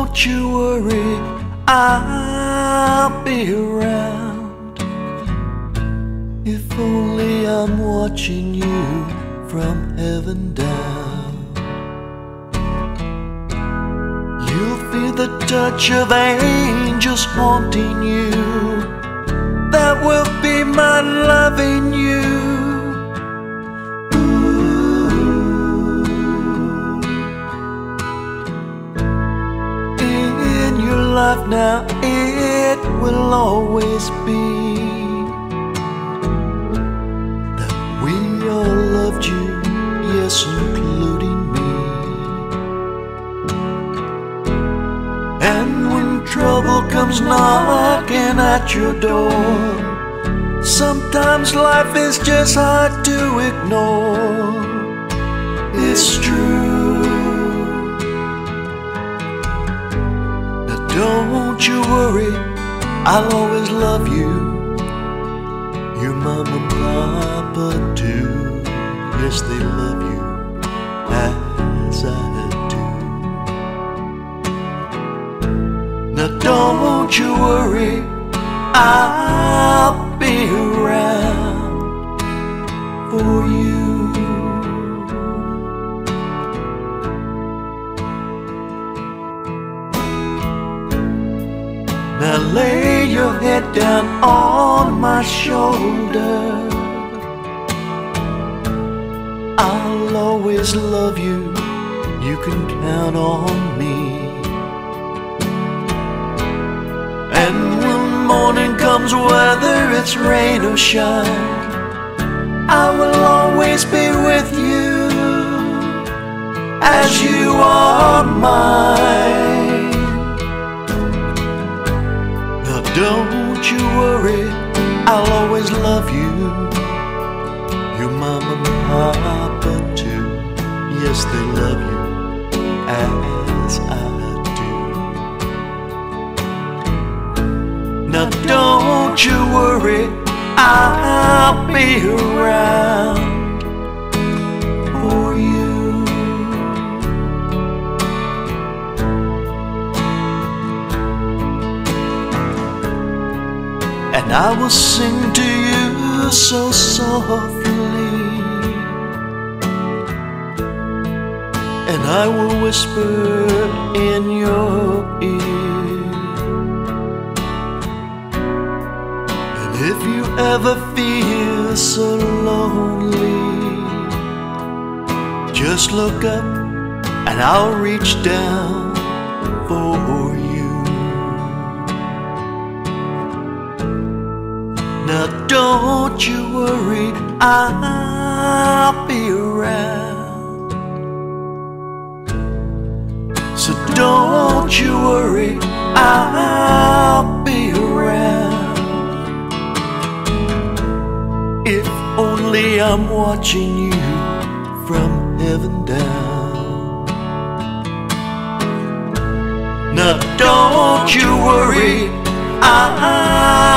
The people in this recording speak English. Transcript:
don't you worry, I'll be around. If only I'm watching you from heaven down. You'll feel the touch of angels haunting you. That will be my loving you. Life now, it will always be that we all loved you, yes, including me. And when trouble comes knocking at your door, sometimes life is just hard to ignore. It's true. You worry, I'll always love you. Your mama and papa too. Yes, they love you as I do. Now don't you worry, I'll be around for you. Lay your head down on my shoulder. I'll always love you, you can count on me. And when morning comes, whether it's rain or shine, I will always be with you as you are mine. Yes, they love you as I do. Now don't you worry, I'll be around for you. And I will sing to you so softly. And I will whisper in your ear. And if you ever feel so lonely, just look up and I'll reach down for you. Now don't you worry, I'll be around. Don't you worry, I'll be around. If only I'm watching you from heaven down. Now don't you worry, I'll.